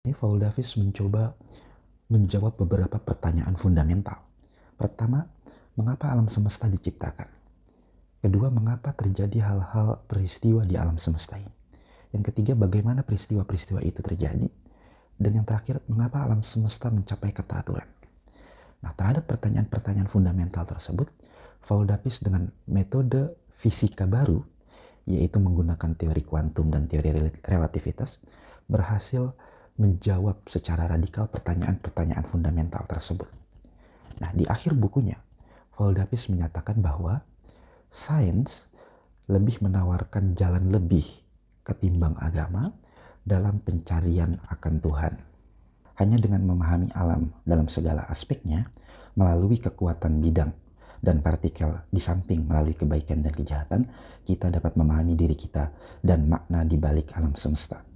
Ini Paul Davis mencoba menjawab beberapa pertanyaan fundamental. Pertama, mengapa alam semesta diciptakan? Kedua, mengapa terjadi hal-hal peristiwa di alam semesta ini? Yang ketiga, bagaimana peristiwa-peristiwa itu terjadi? Dan yang terakhir, mengapa alam semesta mencapai keteraturan? Nah, terhadap pertanyaan-pertanyaan fundamental tersebut, Davis dengan metode fisika baru, yaitu menggunakan teori kuantum dan teori relativitas, berhasil menjawab secara radikal pertanyaan-pertanyaan fundamental tersebut. Nah, di akhir bukunya, Davis menyatakan bahwa sains lebih menawarkan jalan lebih ketimbang agama dalam pencarian akan Tuhan. Hanya dengan memahami alam dalam segala aspeknya melalui kekuatan bidang dan partikel di samping melalui kebaikan dan kejahatan, kita dapat memahami diri kita dan makna di balik alam semesta.